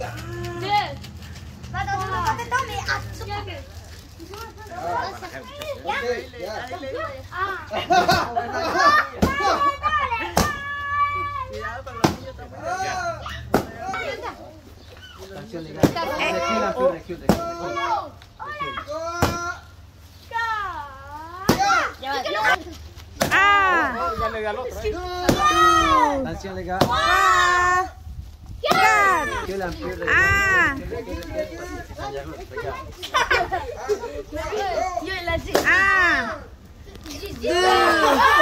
Ah! Ya le di al otro. ¿eh? Canción. Ah. Yo la Ah. 2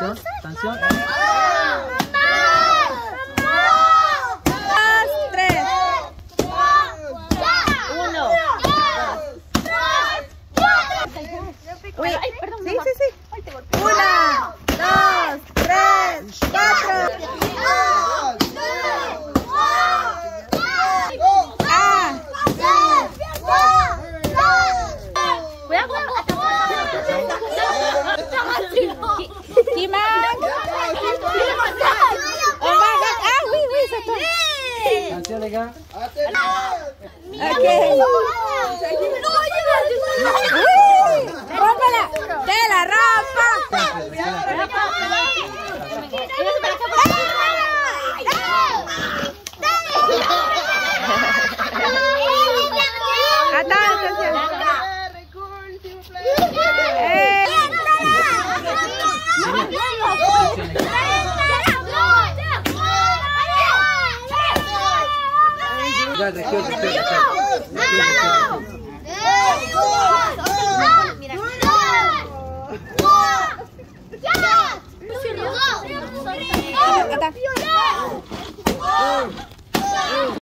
老师早上 चलेगा okay. Muchas gracias. Mira.